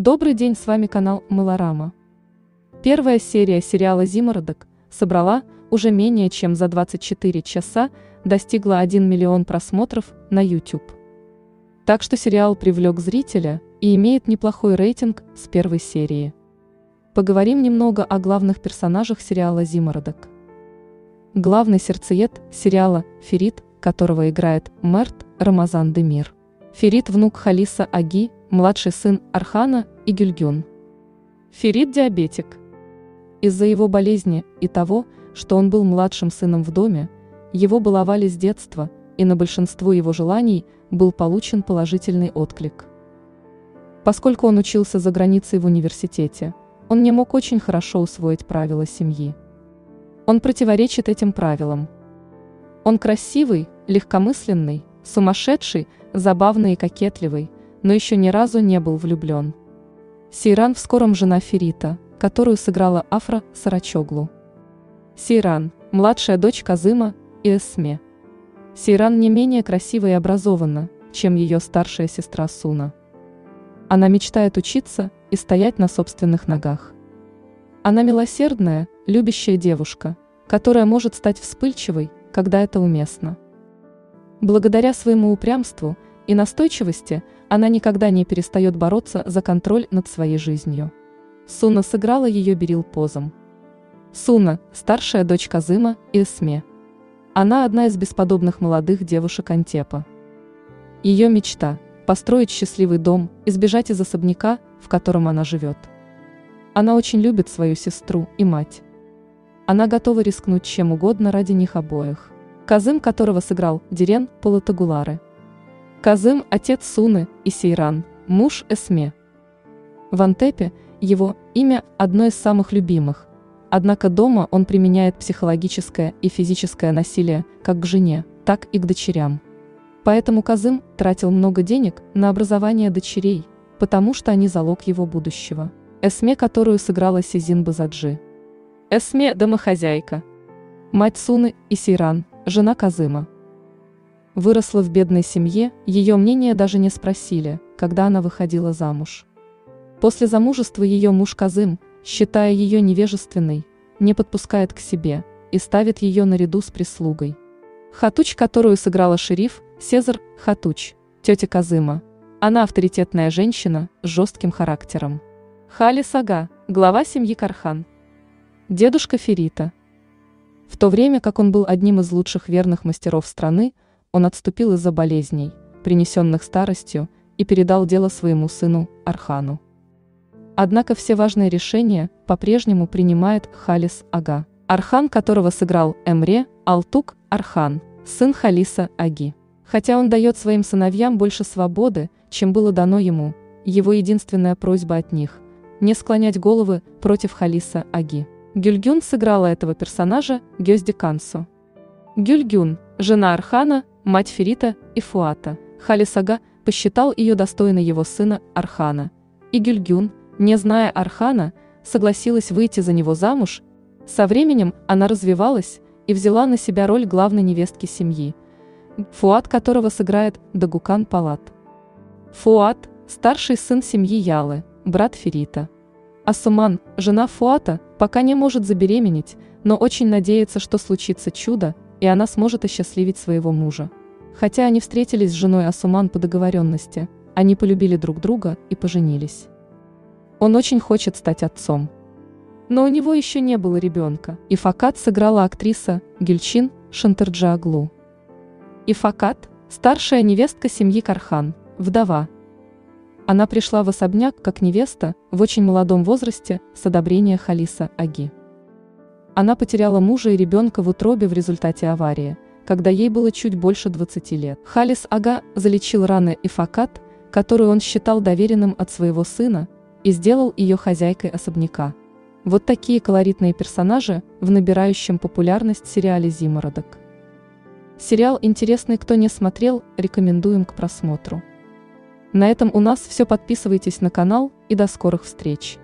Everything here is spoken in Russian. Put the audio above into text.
Добрый день, с вами канал Мылорама. Первая серия сериала «Зимородок» собрала уже менее чем за 24 часа, достигла 1 миллион просмотров на YouTube. Так что сериал привлек зрителя и имеет неплохой рейтинг с первой серии. Поговорим немного о главных персонажах сериала «Зимородок». Главный сердцеед сериала «Ферит», которого играет Мерт Рамазан Демир. Ферит – внук Халиса Аги, младший сын Архана и Гюльгюн. Ферит – диабетик. Из-за его болезни и того, что он был младшим сыном в доме, его баловали с детства, и на большинство его желаний был получен положительный отклик. Поскольку он учился за границей в университете, он не мог очень хорошо усвоить правила семьи. Он противоречит этим правилам. Он красивый, легкомысленный, сумасшедший, забавный и кокетливый, но еще ни разу не был влюблен. Сейран в скором жена Ферита, которую сыграла Афра Сарачоглу. Сейран – младшая дочь Казыма и Эсме. Сейран не менее красива и образована, чем ее старшая сестра Суна. Она мечтает учиться и стоять на собственных ногах. Она милосердная, любящая девушка, которая может стать вспыльчивой, когда это уместно. Благодаря своему упрямству и настойчивости она никогда не перестает бороться за контроль над своей жизнью. Суна сыграла ее берил позом. Суна – старшая дочь Казыма и Эсме. Она одна из бесподобных молодых девушек Антепа. Ее мечта – построить счастливый дом и сбежать из особняка, в котором она живет. Она очень любит свою сестру и мать. Она готова рискнуть чем угодно ради них обоих. Казым, которого сыграл Дирен Полотагулары. Казым – отец Суны и Сейран, муж Эсме. В Антепе его имя одно из самых любимых, однако дома он применяет психологическое и физическое насилие как к жене, так и к дочерям. Поэтому Казым тратил много денег на образование дочерей, потому что они залог его будущего. Эсме, которую сыграла Сезин Базаджи. Эсме – домохозяйка. Мать Суны и Сейран, жена Казыма. Выросла в бедной семье, ее мнение даже не спросили, когда она выходила замуж. После замужества ее муж Казым, считая ее невежественной, не подпускает к себе и ставит ее наряду с прислугой. Хатуч, которую сыграла шериф, Сезар Хатуч, тетя Казыма. Она авторитетная женщина с жестким характером. Хали Сага, глава семьи Кархан. Дедушка Ферита – в то время как он был одним из лучших верных мастеров страны, он отступил из-за болезней, принесенных старостью, и передал дело своему сыну Архану. Однако все важные решения по-прежнему принимает Халис Ага, Архан которого сыграл Эмре Алтук Архан, сын Халиса Аги. Хотя он дает своим сыновьям больше свободы, чем было дано ему, его единственная просьба от них – не склонять головы против Халиса Аги. Гюльгюн сыграла этого персонажа Гёзди Кансу. Гюльгюн, жена Архана, мать Ферита и Фуата, Халисага посчитал ее достойной его сына Архана. И Гюльгюн, не зная Архана, согласилась выйти за него замуж. Со временем она развивалась и взяла на себя роль главной невестки семьи, Фуат которого сыграет Дагукан Палат. Фуат – старший сын семьи Ялы, брат Ферита. Асуман, жена Фуата, пока не может забеременеть, но очень надеется, что случится чудо, и она сможет осчастливить своего мужа. Хотя они встретились с женой Асуман по договоренности, они полюбили друг друга и поженились. Он очень хочет стать отцом. Но у него еще не было ребенка, и Факат сыграла актриса Гюльчин Шантерджиаглу. И Факат – старшая невестка семьи Кархан, вдова – она пришла в особняк как невеста в очень молодом возрасте с одобрения Халиса Аги. Она потеряла мужа и ребенка в утробе в результате аварии, когда ей было чуть больше 20 лет. Халис Ага залечил раны и факат, которую он считал доверенным от своего сына, и сделал ее хозяйкой особняка. Вот такие колоритные персонажи в набирающем популярность сериале «Зимородок». Сериал интересный, кто не смотрел, рекомендуем к просмотру. На этом у нас все. Подписывайтесь на канал и до скорых встреч.